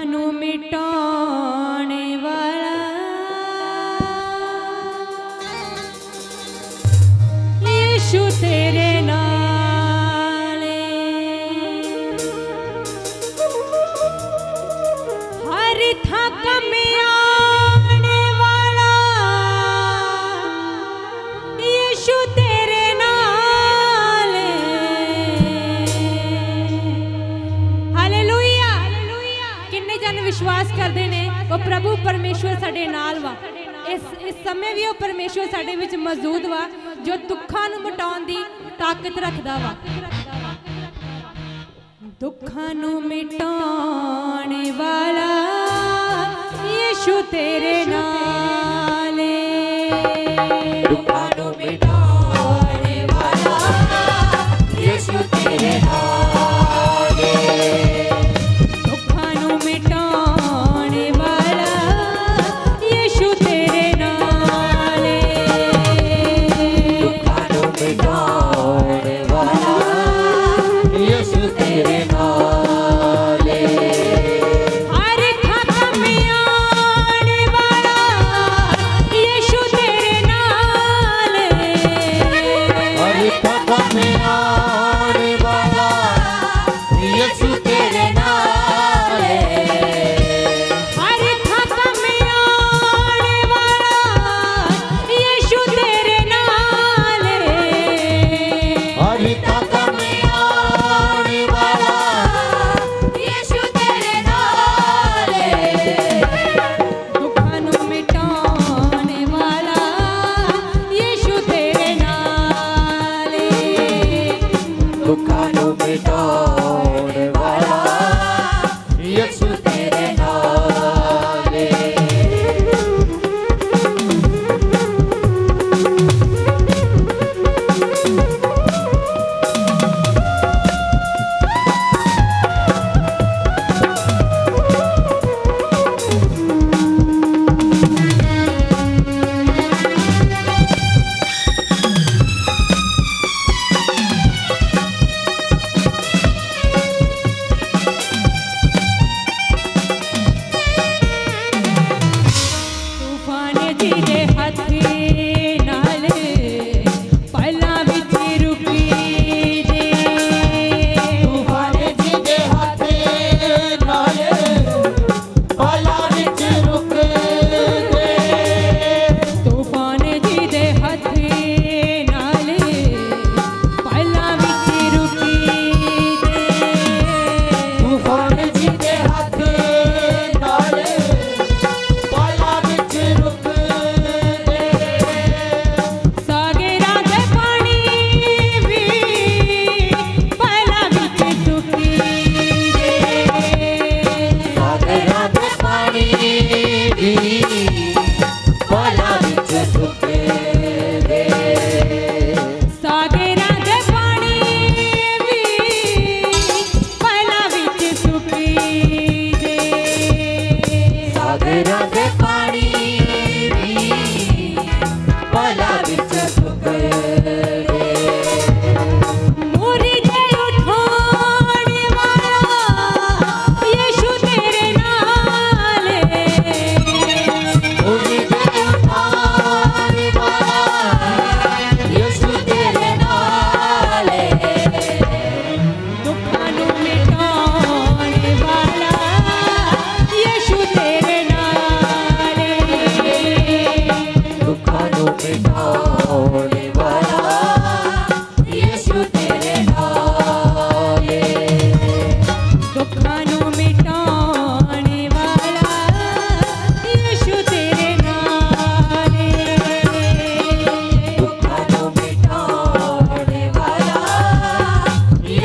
दुखनु वाला। यीशु तेरे नाले। हर थक में ਸਾਡੇ ਨਾਲ ਵਾ। ਇਸ ਇਸ ਸਮੇਂ ਵੀ ਉਹ ਪਰਮੇਸ਼ਵਰ ਸਾਡੇ ਵਿੱਚ ਮੌਜੂਦ ਵਾ ਜੋ ਦੁੱਖਾਂ ਨੂੰ ਮਿਟਾਉਣ ਦੀ ਤਾਕਤ ਰੱਖਦਾ ਵਾ। ਦੁੱਖਾਂ ਨੂੰ ਮਿਟਾਉਣ ਵਾਲਾ ਯਿਸੂ ਤੇਰੇ ਨਾਲੇ। ਦੁੱਖਾਂ Yes,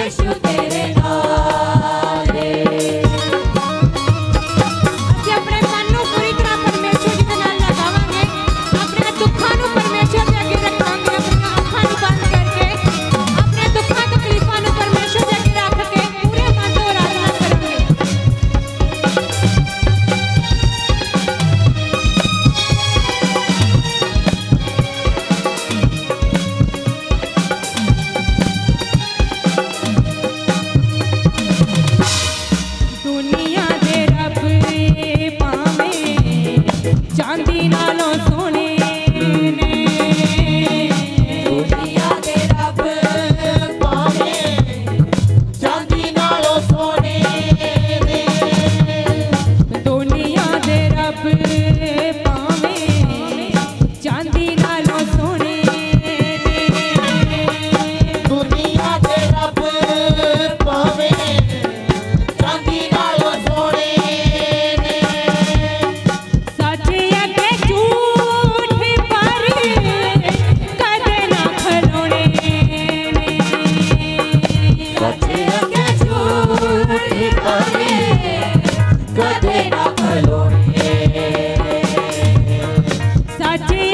should Sati